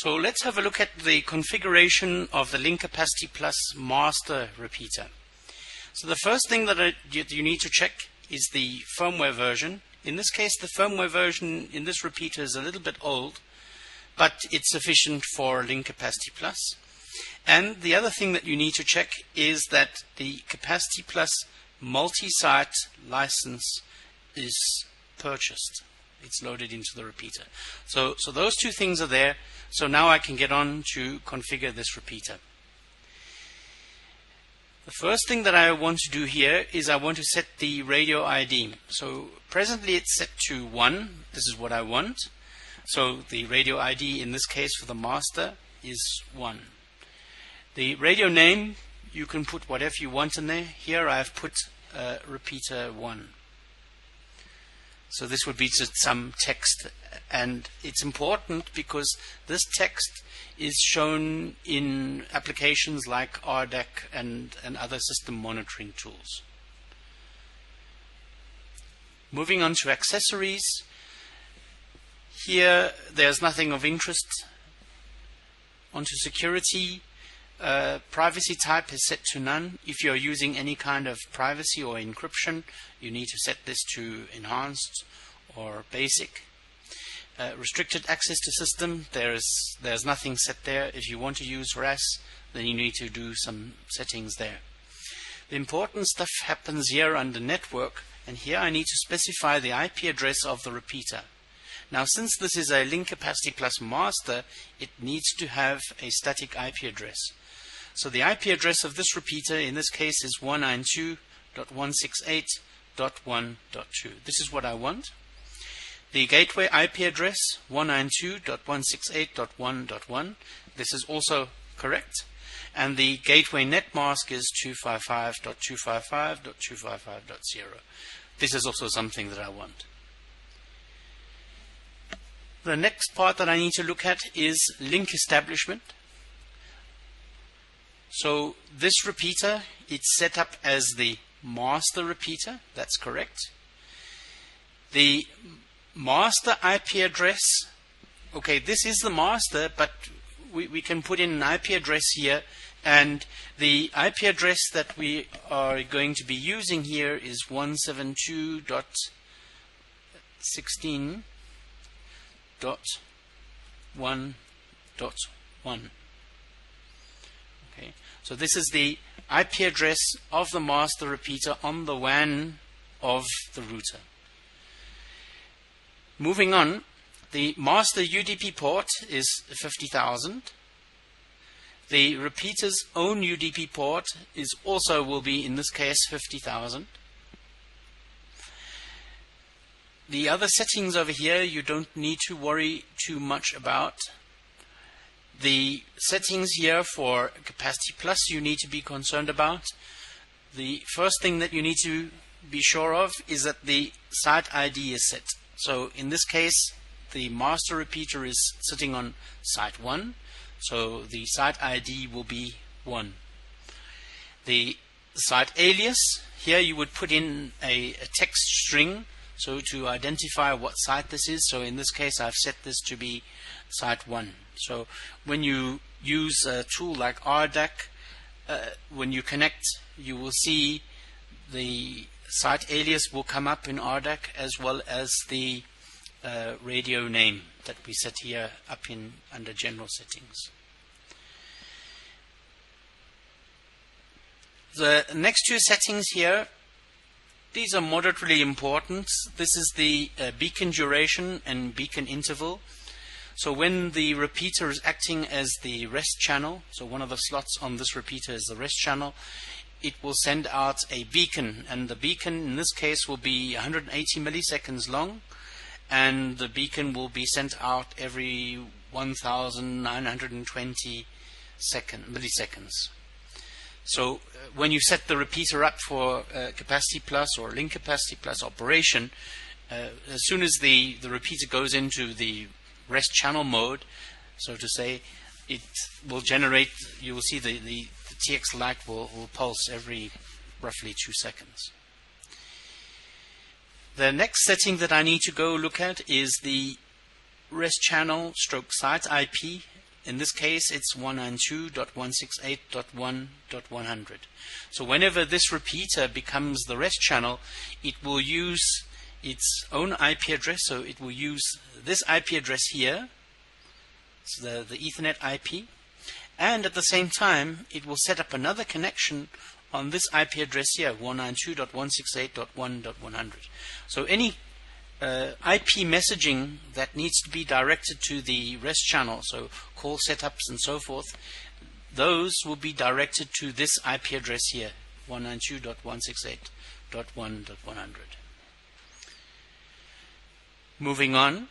So let's have a look at the configuration of the Link Capacity Plus master repeater. So the first thing that you need to check is the firmware version. In this case, the firmware version in this repeater is a little bit old, but it's sufficient for Link Capacity Plus. And the other thing that you need to check is that the Capacity Plus multi-site license is purchased. It's loaded into the repeater. So, so those two things are there. So now I can get on to configure this repeater. The first thing that I want to do here is I want to set the radio ID. So presently it's set to 1. This is what I want. So the radio ID in this case for the master is 1. The radio name, you can put whatever you want in there. Here I've put uh, repeater 1. So this would be just some text and it's important because this text is shown in applications like RDAC and, and other system monitoring tools. Moving on to accessories. Here there's nothing of interest. Onto security. Uh, privacy type is set to none. If you're using any kind of privacy or encryption, you need to set this to enhanced or basic. Uh, restricted access to system, there's, there's nothing set there. If you want to use RAS, then you need to do some settings there. The important stuff happens here under network, and here I need to specify the IP address of the repeater. Now, since this is a link capacity plus master, it needs to have a static IP address. So the IP address of this repeater in this case is 192.168.1.2. This is what I want. The gateway IP address 192.168.1.1. This is also correct. And the gateway net mask is 255.255.255.0. This is also something that I want. The next part that I need to look at is link establishment. So this repeater, it's set up as the master repeater. That's correct. The master IP address. Okay, this is the master, but we, we can put in an IP address here. And the IP address that we are going to be using here is 172.16.1.1. So this is the IP address of the master repeater on the WAN of the router. Moving on, the master UDP port is 50,000. The repeater's own UDP port is also will be in this case 50,000. The other settings over here you don't need to worry too much about. The settings here for capacity plus you need to be concerned about. The first thing that you need to be sure of is that the site ID is set. So in this case the master repeater is sitting on site 1 so the site ID will be 1. The site alias here you would put in a, a text string so to identify what site this is so in this case I've set this to be site 1 so when you use a tool like RDAC, uh, when you connect, you will see the site alias will come up in RDAC as well as the uh, radio name that we set here up in under general settings. The next two settings here, these are moderately important. This is the uh, beacon duration and beacon interval. So when the repeater is acting as the rest channel, so one of the slots on this repeater is the rest channel, it will send out a beacon. And the beacon in this case will be 180 milliseconds long. And the beacon will be sent out every 1920 second, milliseconds. So uh, when you set the repeater up for uh, capacity plus or link capacity plus operation, uh, as soon as the, the repeater goes into the rest channel mode, so to say, it will generate, you will see the, the, the TX light will, will pulse every roughly two seconds. The next setting that I need to go look at is the rest channel stroke site IP In this case, it's 192.168.1.100. So whenever this repeater becomes the rest channel, it will use its own IP address. So it will use this IP address here, so the, the Ethernet IP, and at the same time, it will set up another connection on this IP address here, 192.168.1.100. So any uh, IP messaging that needs to be directed to the REST channel, so call setups and so forth, those will be directed to this IP address here, 192.168.1.100. Moving on,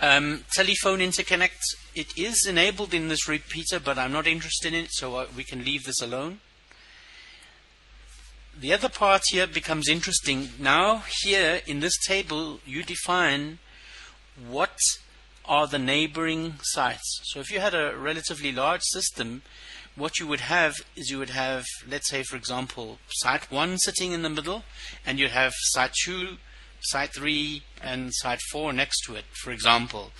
um, telephone interconnect, it is enabled in this repeater, but I'm not interested in it, so uh, we can leave this alone the other part here becomes interesting. Now, here in this table, you define what are the neighboring sites. So if you had a relatively large system, what you would have is you would have, let's say, for example, site 1 sitting in the middle, and you'd have site 2, site 3, and site 4 next to it, for example.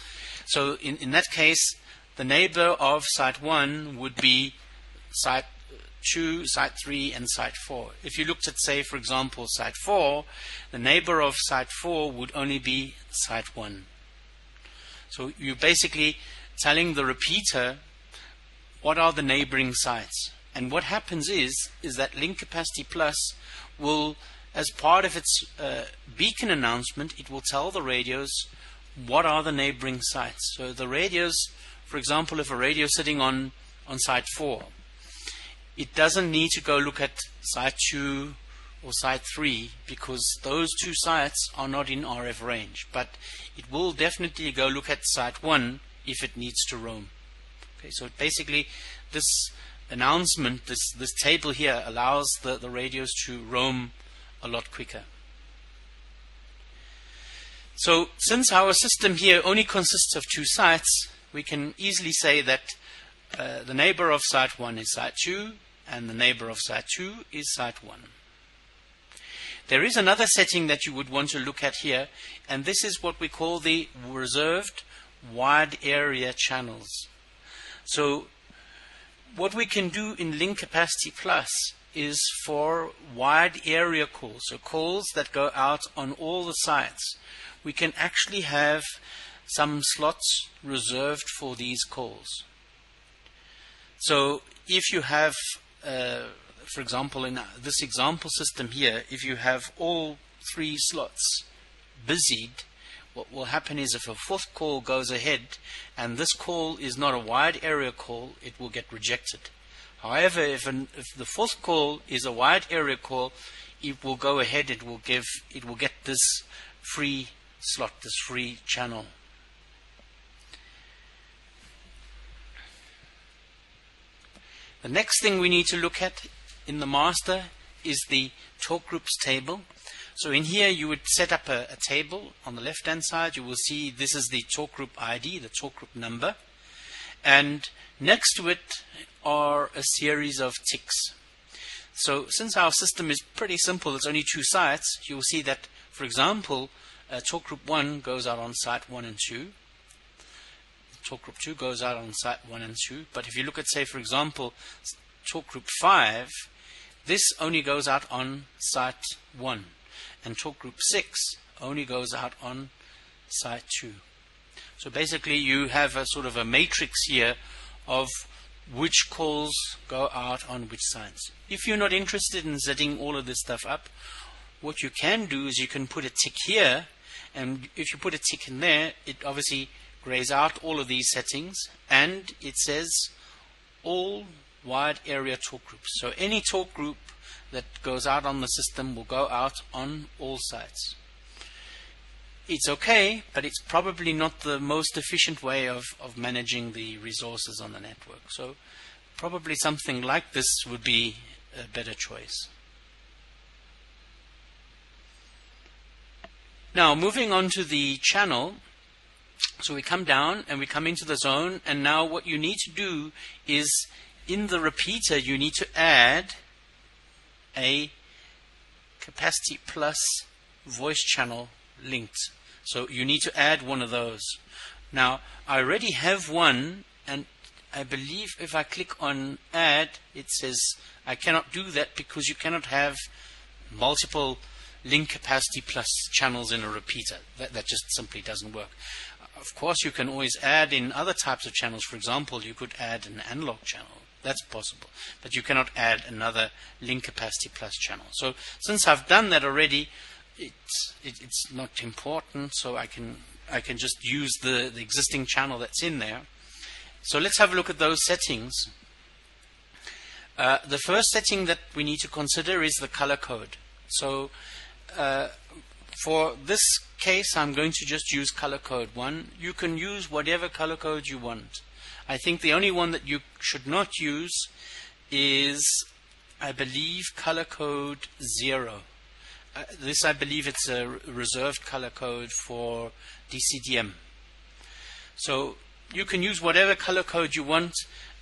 So in, in that case, the neighbor of site 1 would be site 2, site 3, and site 4. If you looked at, say, for example, site 4, the neighbor of site 4 would only be site 1. So you're basically telling the repeater what are the neighboring sites. And what happens is, is that Link Capacity Plus will, as part of its uh, beacon announcement, it will tell the radios what are the neighboring sites. So the radios, for example, if a radio is sitting on, on site 4, it doesn't need to go look at site 2 or site 3 because those two sites are not in RF range. But it will definitely go look at site 1 if it needs to roam. Okay, so basically this announcement, this, this table here allows the, the radios to roam a lot quicker. So since our system here only consists of two sites, we can easily say that uh, the neighbor of site 1 is site 2 and the neighbor of site 2 is site 1. There is another setting that you would want to look at here, and this is what we call the reserved wide area channels. So what we can do in Link Capacity Plus is for wide area calls, so calls that go out on all the sites. We can actually have some slots reserved for these calls. So if you have uh, for example, in this example system here, if you have all three slots busied, what will happen is if a fourth call goes ahead and this call is not a wide area call, it will get rejected. However, if, an, if the fourth call is a wide area call, it will go ahead, it will give, it will get this free slot, this free channel. The next thing we need to look at in the master is the talk groups table. So in here you would set up a, a table. On the left hand side you will see this is the talk group ID, the talk group number. And next to it are a series of ticks. So since our system is pretty simple, it's only two sites, you will see that, for example, uh, talk group 1 goes out on site 1 and 2 talk group 2 goes out on site 1 and 2. But if you look at, say, for example, talk group 5, this only goes out on site 1. And talk group 6 only goes out on site 2. So basically you have a sort of a matrix here of which calls go out on which sites. If you're not interested in setting all of this stuff up, what you can do is you can put a tick here, and if you put a tick in there, it obviously grays out all of these settings and it says all wide area talk groups. So any talk group that goes out on the system will go out on all sites. It's okay, but it's probably not the most efficient way of, of managing the resources on the network. So probably something like this would be a better choice. Now moving on to the channel, so we come down and we come into the zone and now what you need to do is in the repeater you need to add a capacity plus voice channel linked. So you need to add one of those. Now I already have one and I believe if I click on add, it says I cannot do that because you cannot have multiple link capacity plus channels in a repeater. That, that just simply doesn't work. Of course, you can always add in other types of channels. For example, you could add an analog channel. That's possible. But you cannot add another link capacity plus channel. So since I've done that already, it's, it, it's not important. So I can, I can just use the, the existing channel that's in there. So let's have a look at those settings. Uh, the first setting that we need to consider is the color code. So uh, for this case, I'm going to just use color code 1. You can use whatever color code you want. I think the only one that you should not use is, I believe, color code 0. Uh, this, I believe, it's a reserved color code for DCDM. So you can use whatever color code you want.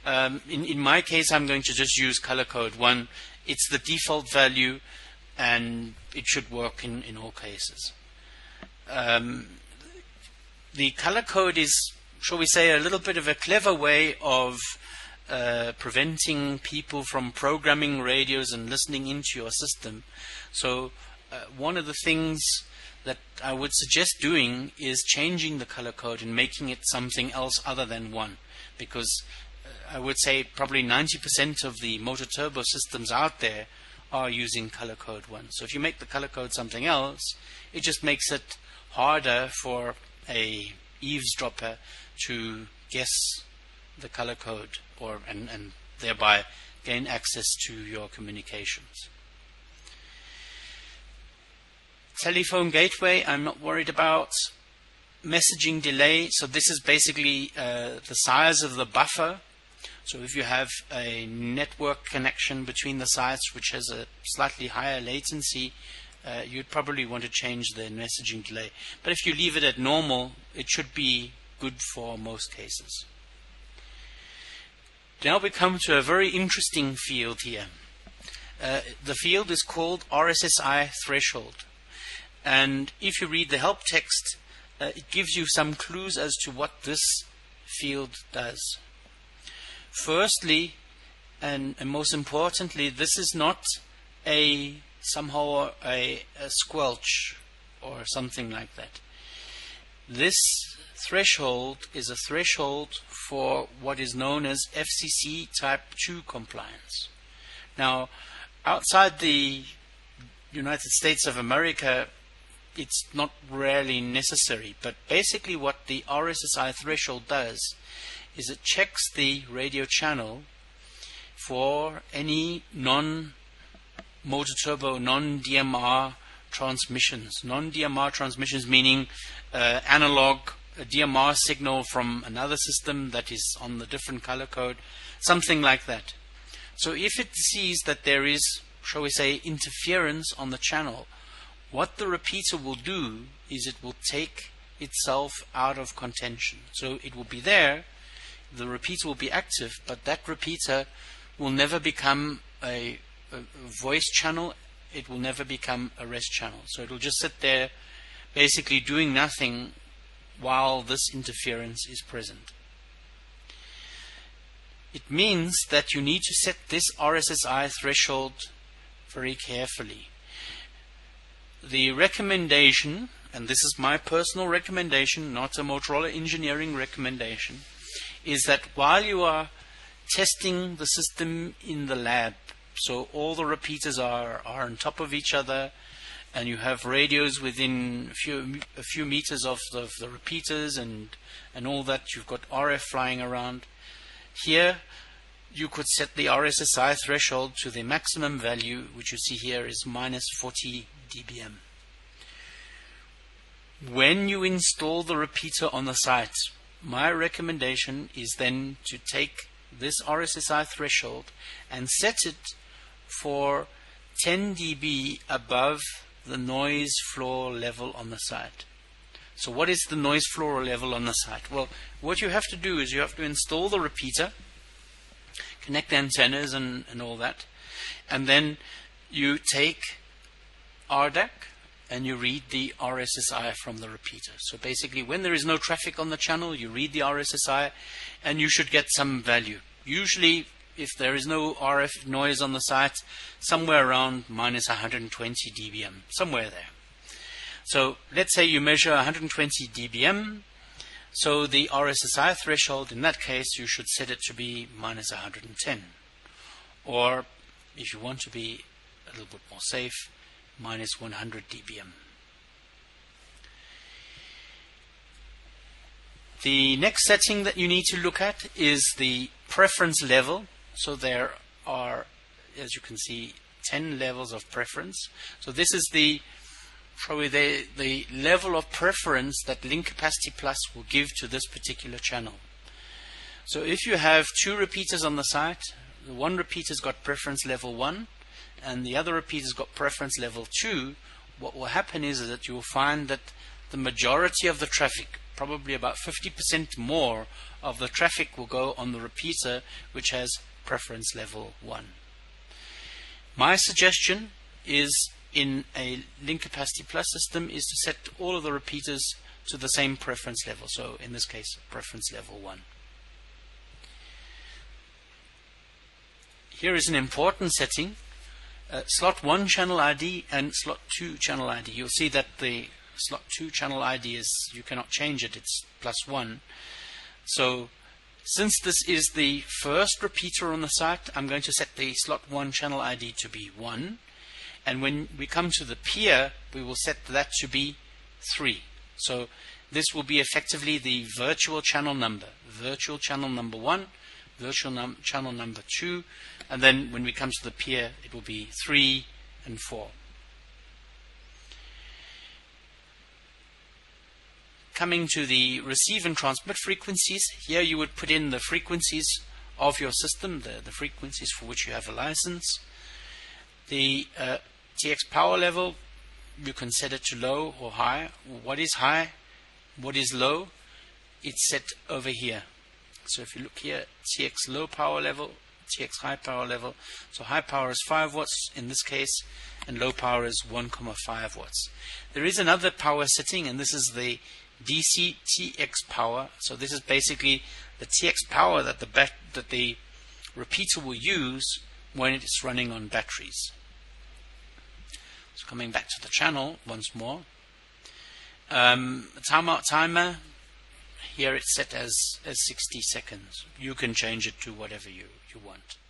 Um, in, in my case, I'm going to just use color code 1. It's the default value and it should work in, in all cases. Um, the color code is, shall we say, a little bit of a clever way of uh, preventing people from programming radios and listening into your system. So uh, one of the things that I would suggest doing is changing the color code and making it something else other than one because uh, I would say probably 90% of the MOTOTRBO systems out there are using color code 1. So if you make the color code something else, it just makes it harder for a eavesdropper to guess the color code or and, and thereby gain access to your communications. Telephone gateway, I'm not worried about. Messaging delay, so this is basically uh, the size of the buffer so if you have a network connection between the sites which has a slightly higher latency, uh, you'd probably want to change the messaging delay. But if you leave it at normal, it should be good for most cases. Now we come to a very interesting field here. Uh, the field is called RSSI threshold. And if you read the help text, uh, it gives you some clues as to what this field does. Firstly, and, and most importantly, this is not a somehow a, a squelch or something like that. This threshold is a threshold for what is known as FCC Type 2 compliance. Now, outside the United States of America, it's not really necessary, but basically what the RSSI threshold does is it checks the radio channel for any non motor turbo, non DMR transmissions. Non DMR transmissions meaning uh, analog DMR signal from another system that is on the different color code, something like that. So if it sees that there is, shall we say, interference on the channel, what the repeater will do is it will take itself out of contention. So it will be there, the repeater will be active, but that repeater will never become a, a, voice channel. It will never become a rest channel. So it will just sit there basically doing nothing while this interference is present. It means that you need to set this RSSI threshold very carefully. The recommendation, and this is my personal recommendation, not a Motorola engineering recommendation, is that while you are testing the system in the lab, so all the repeaters are, are on top of each other, and you have radios within a few a few meters of the, of the repeaters and and all that. You've got RF flying around. Here, you could set the RSSI threshold to the maximum value, which you see here is minus 40 dBm. When you install the repeater on the site, my recommendation is then to take this RSSI threshold and set it for 10 dB above the noise floor level on the site. So what is the noise floor level on the site? Well, what you have to do is you have to install the repeater, connect the antennas and, and all that, and then you take RDAC and you read the RSSI from the repeater. So basically, when there is no traffic on the channel, you read the RSSI and you should get some value. Usually, if there is no RF noise on the site, somewhere around minus 120 dBm, somewhere there. So let's say you measure 120 dBm. So the RSSI threshold, in that case, you should set it to be minus 110. Or if you want to be a little bit more safe, minus 100 dBm. The next setting that you need to look at is the preference level. So there are, as you can see, 10 levels of preference. So this is the probably the, the level of preference that Link Capacity Plus will give to this particular channel. So if you have two repeaters on the site, the one repeater's got preference level 1 and the other repeater's got preference level 2, what will happen is that you will find that the majority of the traffic, probably about 50% more of the traffic will go on the repeater which has preference level 1. My suggestion is in a link capacity plus system is to set all of the repeaters to the same preference level. So in this case, preference level 1. Here is an important setting. Uh, slot 1 channel ID and slot 2 channel ID. You'll see that the slot 2 channel ID is, you cannot change it, it's plus 1. So since this is the first repeater on the site, I'm going to set the slot 1 channel ID to be 1. And when we come to the peer, we will set that to be 3. So this will be effectively the virtual channel number. Virtual channel number 1, virtual num channel number 2, and then when we come to the peer, it will be 3 and 4. Coming to the receive and transmit frequencies, here you would put in the frequencies of your system, the, the frequencies for which you have a license. The uh, TX power level, you can set it to low or high. What is high? What is low? It's set over here. So if you look here, TX low power level, TX high power level. So high power is 5 watts in this case, and low power is 1,5 watts. There is another power setting, and this is the DC TX power. So this is basically the TX power that the that the repeater will use when it's running on batteries. So coming back to the channel once more. Um, timeout timer, here it's set as, as 60 seconds. You can change it to whatever you, you want.